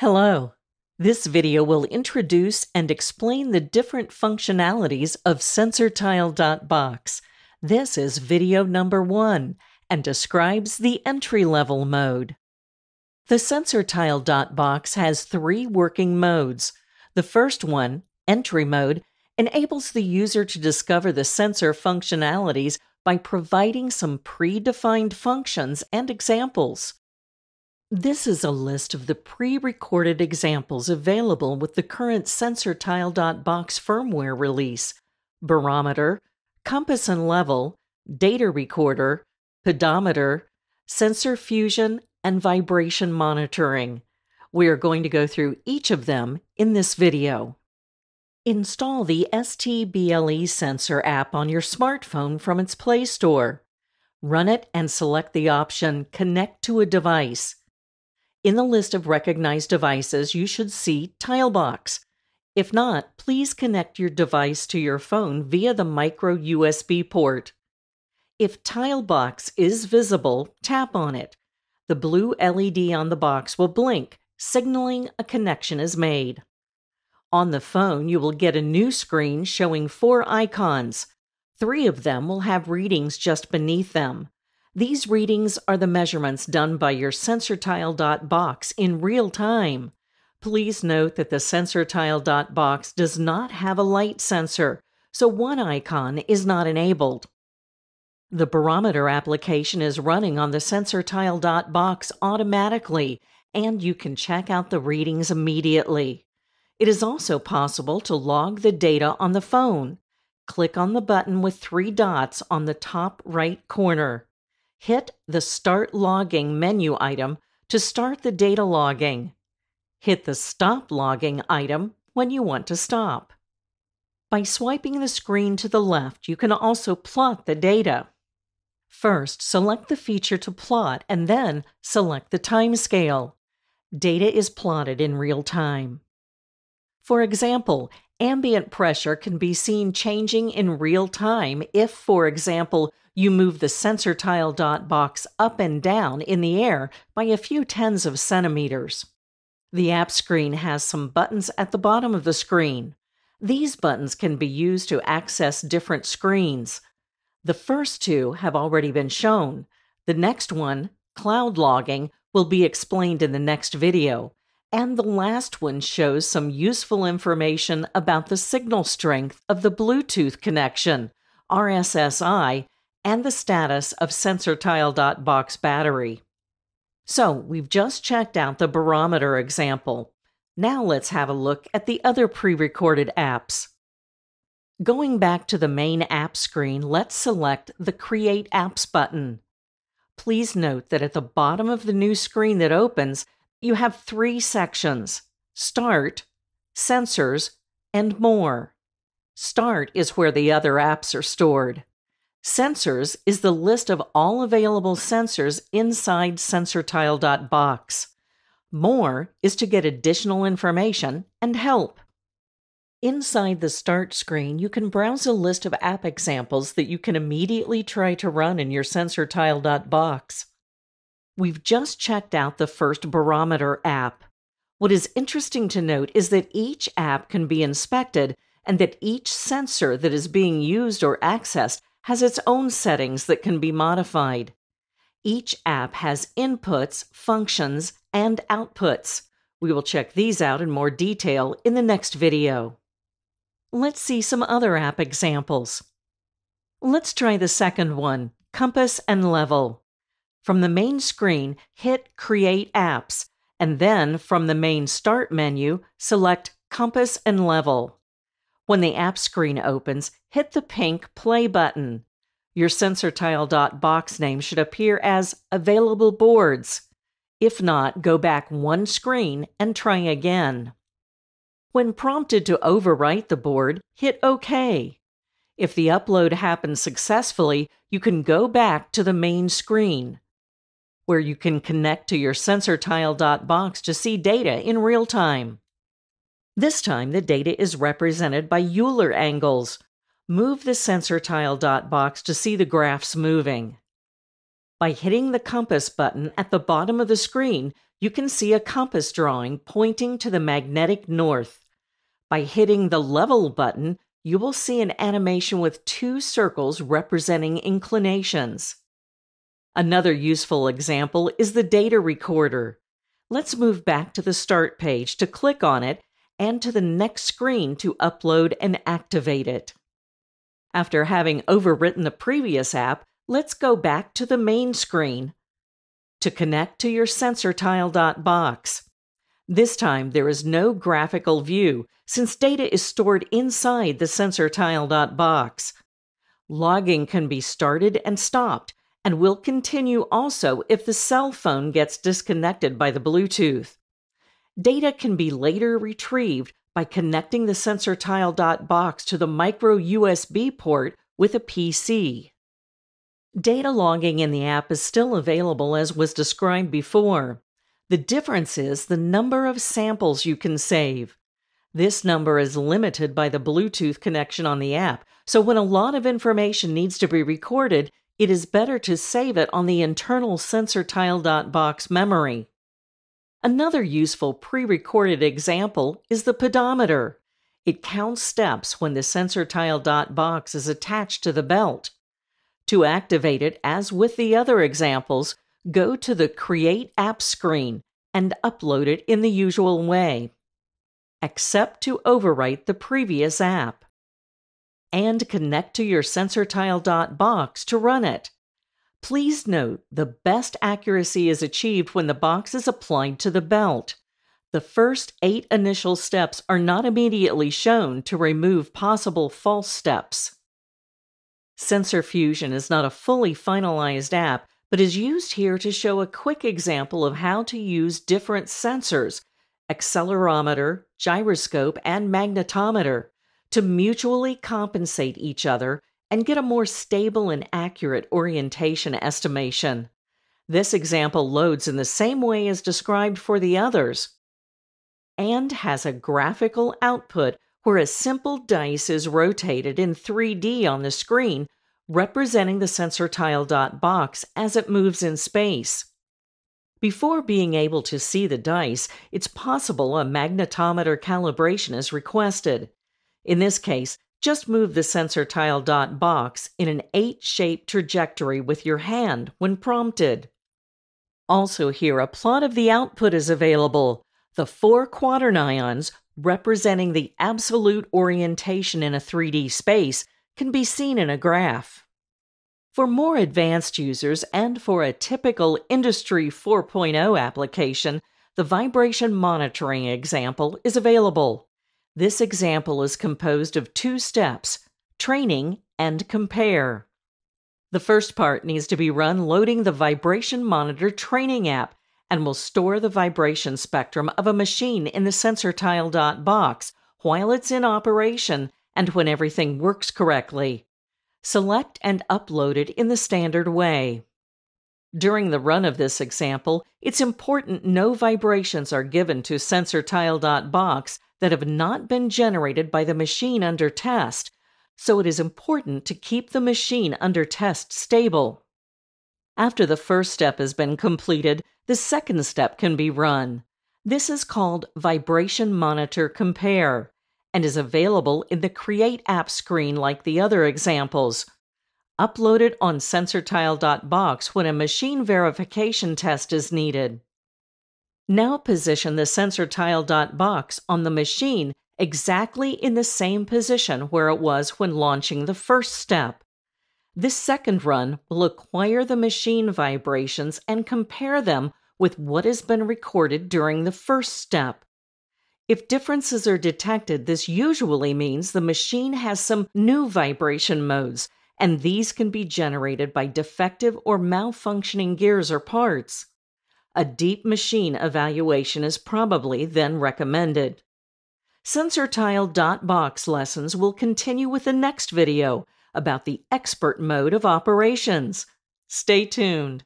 Hello. This video will introduce and explain the different functionalities of SensorTile.box. This is video number one and describes the entry-level mode. The SensorTile.box has three working modes. The first one, entry mode, enables the user to discover the sensor functionalities by providing some predefined functions and examples. This is a list of the pre-recorded examples available with the current SensorTile.box firmware release. Barometer, compass and level, data recorder, pedometer, sensor fusion, and vibration monitoring. We are going to go through each of them in this video. Install the STBLE sensor app on your smartphone from its Play Store. Run it and select the option Connect to a device. In the list of recognized devices, you should see Tilebox. If not, please connect your device to your phone via the micro USB port. If Tilebox is visible, tap on it. The blue LED on the box will blink, signaling a connection is made. On the phone, you will get a new screen showing four icons. Three of them will have readings just beneath them. These readings are the measurements done by your SensorTile.box in real time. Please note that the SensorTile.box does not have a light sensor, so one icon is not enabled. The barometer application is running on the SensorTile.box automatically, and you can check out the readings immediately. It is also possible to log the data on the phone. Click on the button with three dots on the top right corner. Hit the Start Logging menu item to start the data logging. Hit the Stop Logging item when you want to stop. By swiping the screen to the left, you can also plot the data. First, select the feature to plot and then select the time scale. Data is plotted in real time. For example, ambient pressure can be seen changing in real time if, for example, you move the sensor tile dot box up and down in the air by a few tens of centimeters. The app screen has some buttons at the bottom of the screen. These buttons can be used to access different screens. The first two have already been shown. The next one, cloud logging, will be explained in the next video. And the last one shows some useful information about the signal strength of the Bluetooth connection, RSSI, and the status of SensorTile.box battery. So, we've just checked out the barometer example. Now let's have a look at the other pre recorded apps. Going back to the main app screen, let's select the Create Apps button. Please note that at the bottom of the new screen that opens, you have three sections Start, Sensors, and More. Start is where the other apps are stored. Sensors is the list of all available sensors inside SensorTile.box. More is to get additional information and help. Inside the Start screen, you can browse a list of app examples that you can immediately try to run in your SensorTile.box. We've just checked out the first barometer app. What is interesting to note is that each app can be inspected and that each sensor that is being used or accessed has its own settings that can be modified. Each app has inputs, functions, and outputs. We will check these out in more detail in the next video. Let's see some other app examples. Let's try the second one, Compass and Level. From the main screen, hit Create Apps, and then from the main Start menu, select Compass and Level. When the app screen opens, hit the pink Play button. Your SensorTile.box name should appear as Available Boards. If not, go back one screen and try again. When prompted to overwrite the board, hit OK. If the upload happens successfully, you can go back to the main screen where you can connect to your SensorTile.box to see data in real time. This time, the data is represented by Euler angles. Move the SensorTile.box to see the graphs moving. By hitting the compass button at the bottom of the screen, you can see a compass drawing pointing to the magnetic north. By hitting the level button, you will see an animation with two circles representing inclinations. Another useful example is the data recorder. Let's move back to the start page to click on it and to the next screen to upload and activate it. After having overwritten the previous app, let's go back to the main screen to connect to your sensor tile.box. This time there is no graphical view since data is stored inside the sensor tile.box. Logging can be started and stopped and will continue also if the cell phone gets disconnected by the Bluetooth. Data can be later retrieved by connecting the sensor tile box to the micro USB port with a PC. Data logging in the app is still available as was described before. The difference is the number of samples you can save. This number is limited by the Bluetooth connection on the app, so when a lot of information needs to be recorded, it is better to save it on the internal sensor tile.box memory. Another useful pre recorded example is the pedometer. It counts steps when the sensor tile.box is attached to the belt. To activate it, as with the other examples, go to the Create App screen and upload it in the usual way. Accept to overwrite the previous app. And connect to your SensorTile.box to run it. Please note the best accuracy is achieved when the box is applied to the belt. The first eight initial steps are not immediately shown to remove possible false steps. Sensor Fusion is not a fully finalized app, but is used here to show a quick example of how to use different sensors accelerometer, gyroscope, and magnetometer to mutually compensate each other and get a more stable and accurate orientation estimation. This example loads in the same way as described for the others and has a graphical output where a simple dice is rotated in 3D on the screen, representing the sensor tile dot box as it moves in space. Before being able to see the dice, it's possible a magnetometer calibration is requested. In this case, just move the sensor tile dot box in an 8 shaped trajectory with your hand when prompted. Also, here a plot of the output is available. The four quaternions representing the absolute orientation in a 3D space can be seen in a graph. For more advanced users and for a typical Industry 4.0 application, the vibration monitoring example is available. This example is composed of two steps training and compare. The first part needs to be run loading the Vibration Monitor training app and will store the vibration spectrum of a machine in the sensor tile dot box while it's in operation and when everything works correctly. Select and upload it in the standard way. During the run of this example, it's important no vibrations are given to sensor tile dot box that have not been generated by the machine under test, so it is important to keep the machine under test stable. After the first step has been completed, the second step can be run. This is called Vibration Monitor Compare and is available in the Create app screen like the other examples. Upload it on SensorTile.box when a machine verification test is needed. Now position the SensorTile.box on the machine exactly in the same position where it was when launching the first step. This second run will acquire the machine vibrations and compare them with what has been recorded during the first step. If differences are detected, this usually means the machine has some new vibration modes, and these can be generated by defective or malfunctioning gears or parts. A deep machine evaluation is probably then recommended. SensorTile.box lessons will continue with the next video about the expert mode of operations. Stay tuned.